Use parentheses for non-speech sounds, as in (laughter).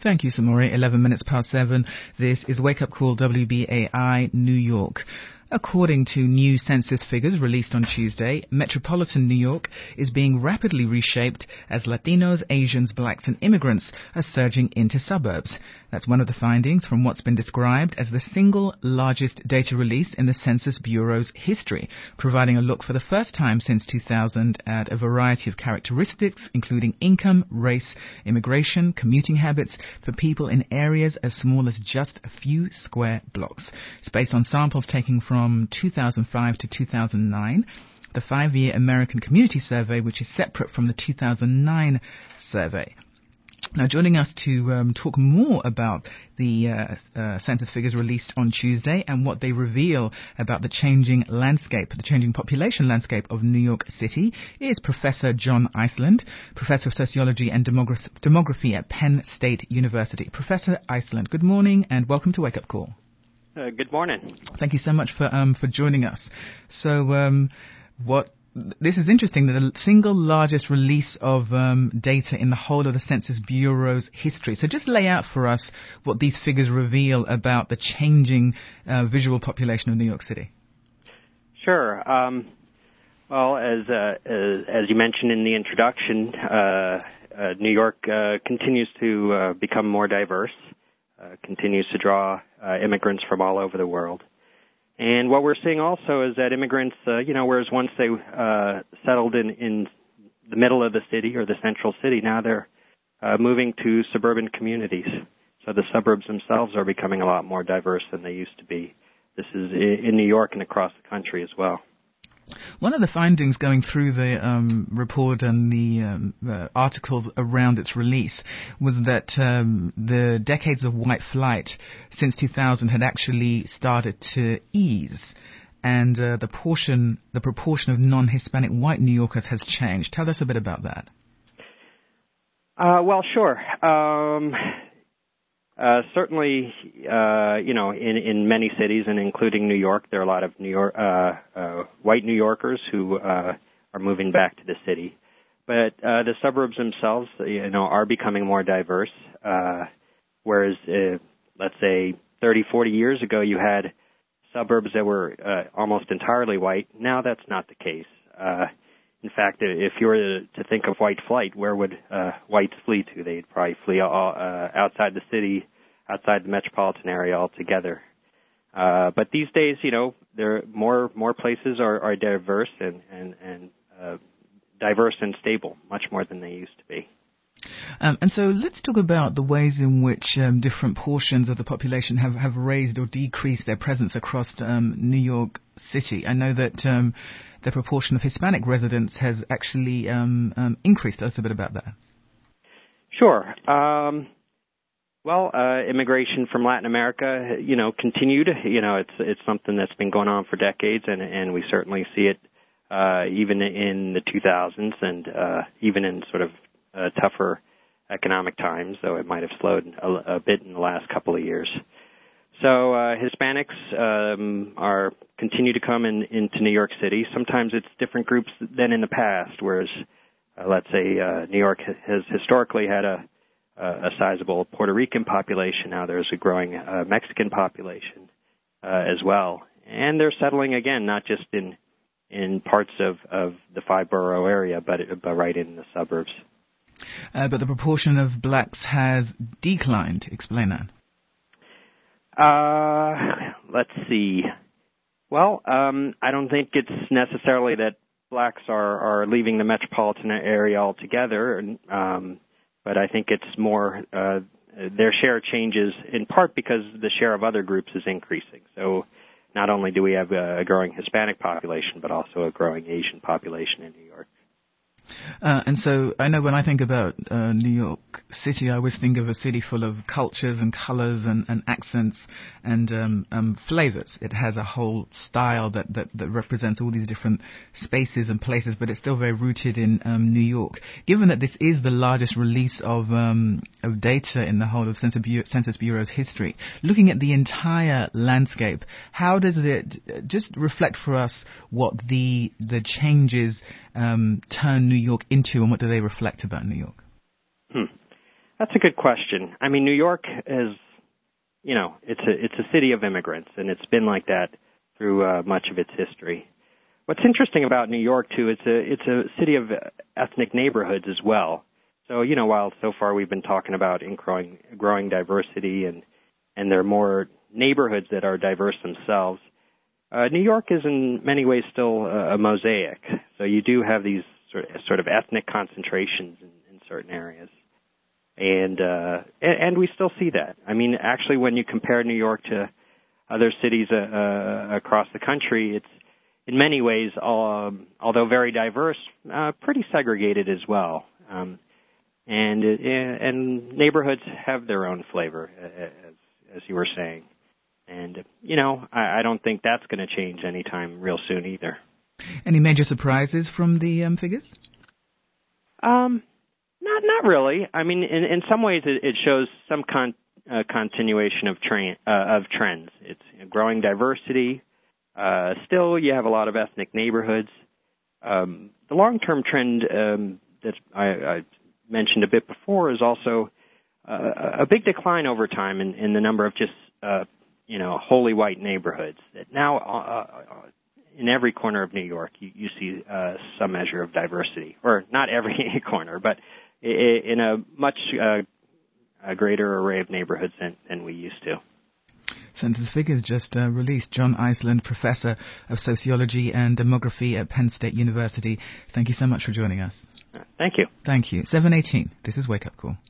Thank you, Samori. 11 minutes past 7. This is Wake Up Call WBAI New York. According to new census figures released on Tuesday, metropolitan New York is being rapidly reshaped as Latinos, Asians, blacks, and immigrants are surging into suburbs. That's one of the findings from what's been described as the single largest data release in the Census Bureau's history, providing a look for the first time since 2000 at a variety of characteristics, including income, race, immigration, commuting habits for people in areas as small as just a few square blocks. It's based on samples taken from from 2005 to 2009, the five-year American Community Survey, which is separate from the 2009 survey. Now, joining us to um, talk more about the uh, uh, census figures released on Tuesday and what they reveal about the changing landscape, the changing population landscape of New York City, is Professor John Iceland, Professor of Sociology and Demogra- Demography at Penn State University. Professor Iceland, good morning and welcome to Wake Up Call. Uh, good morning. Thank you so much for um, for joining us. So, um, what this is interesting. that The single largest release of um, data in the whole of the Census Bureau's history. So, just lay out for us what these figures reveal about the changing uh, visual population of New York City. Sure. Um, well, as, uh, as, as you mentioned in the introduction, uh, uh New York uh, continues to become more diverse. Uh, continues to draw uh, immigrants from all over the world. And what we're seeing also is that immigrants, uh, you know, whereas once they settled in, in the middle of the city or the central city, now they're moving to suburban communities. So the suburbs themselves are becoming a lot more diverse than they used to be. This is in New York and across the country as well. One of the findings going through the um, report and the um, uh, articles around its release was that um, the decades of white flight since 2000 had actually started to ease, and uh, the portion, the proportion of non-Hispanic white New Yorkers has changed. Tell us a bit about that. Uh, well, sure. Uh, certainly, uh, you know, in, in many cities and including New York, there are a lot of New York, uh, uh, white New Yorkers who uh, are moving back to the city. But uh, the suburbs themselves, you know, are becoming more diverse. Uh, whereas, uh, let's say, 30, 40 years ago, you had suburbs that were uh, almost entirely white. Now that's not the case. Uh, in fact, if you were to think of white flight, where would uh, whites flee to? They'd probably flee all, uh, outside the city, outside the metropolitan area altogether. Uh, but these days, you know, there more more places are, are diverse and and and uh, diverse and stable, much more than they used to be. Um, and so let's talk about the ways in which um, different portions of the population have, have raised or decreased their presence across um, New York City. I know that um, the proportion of Hispanic residents has actually um, um, increased. Tell us a bit about that. Sure. well, uh, immigration from Latin America, you know, continued. You know, it's it's something that's been going on for decades, and and we certainly see it uh, even in the 2000s, and uh, even in sort of uh, tougher economic times, though it might have slowed a, a bit in the last couple of years. So uh, Hispanics um, are continue to come in, into New York City. Sometimes it's different groups than in the past. Whereas, uh, let's say, uh, New York has historically had a, a sizable Puerto Rican population. Now there's a growing uh, Mexican population uh, as well, and they're settling again, not just in in parts of, of the five borough area, but but right in the suburbs. Uh, but the proportion of blacks has declined. Explain that. Uh, let's see. Well, um, I don't think it's necessarily that blacks are, are leaving the metropolitan area altogether, um, but I think it's more uh, their share changes in part because the share of other groups is increasing. So not only do we have a growing Hispanic population, but also a growing Asian population in New York. Uh, and so I know when I think about uh, New York City, I always think of a city full of cultures and colors and, and accents and um, um, flavors. It has a whole style that, that, that, represents all these different spaces and places, but it's still very rooted in um, New York. Given that this is the largest release of, um, of data in the whole of Census, Bureau, Census Bureau's history, looking at the entire landscape, how does it just reflect for us what the the changes um, turn New York into, and what do they reflect about New York? Hmm. That's a good question. I mean, New York is, you know, it's a it's a city of immigrants, and it's been like that through uh, much of its history. What's interesting about New York too, it's a it's a city of ethnic neighborhoods as well. So you know, while so far we've been talking about in growing growing diversity and and there are more neighborhoods that are diverse themselves, uh, New York is in many ways still a, a mosaic. So you do have these sort of, ethnic concentrations in, in certain areas and uh, and, and we still see that. I mean, actually, when you compare New York to other cities uh, uh, across the country, it's in many ways, um, although very diverse, uh, pretty segregated as well. Um, and uh, and neighborhoods have their own flavor, as as you were saying. And you know, I, I don't think that's going to change anytime real soon either. Any major surprises from the um, figures? Um, not not really. I mean, in in some ways, it, it shows some con, uh, continuation of train uh, of trends. It's growing diversity. Uh, still, you have a lot of ethnic neighborhoods. Um, the long-term trend um, that I, I mentioned a bit before is also uh, a big decline over time in, in the number of just uh, you know wholly white neighborhoods. That now uh in every corner of New York, you, you see uh, some measure of diversity, or not every (laughs) corner, but in a much uh, a greater array of neighborhoods than, than we used to. Census figures just uh, released. John Iceland, Professor of Sociology and Demography at Penn State University. Thank you so much for joining us. Thank you. Thank you. 718. This is Wake Up Call.